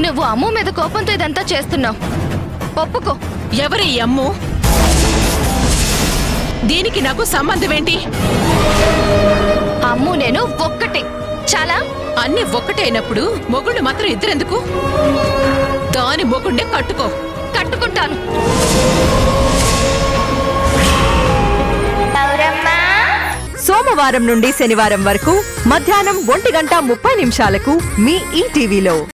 నువ్వు అమ్ము మీద కోపంతో ఇదంతా చేస్తున్నావు. ఒప్పుకో. ఎవరి ఈ అమ్ము? దీనికి నాకు సంబంధం ఏంటి? అమ్ము నేను ఒక్కటే. చాలా? అన్ని ఒక్కటే అయినప్పుడు మొగుళ్ళు మాత్రం ఇద్దరెందుకు? దాని మొగుండే కట్టుకో. కట్టుకుంటాను. సోమవారం నుండి శనివారం వరకు మధ్యాహ్నం ఒంటి గంట ముప్పై నిమిషాలకు మీ ఈటీవీలో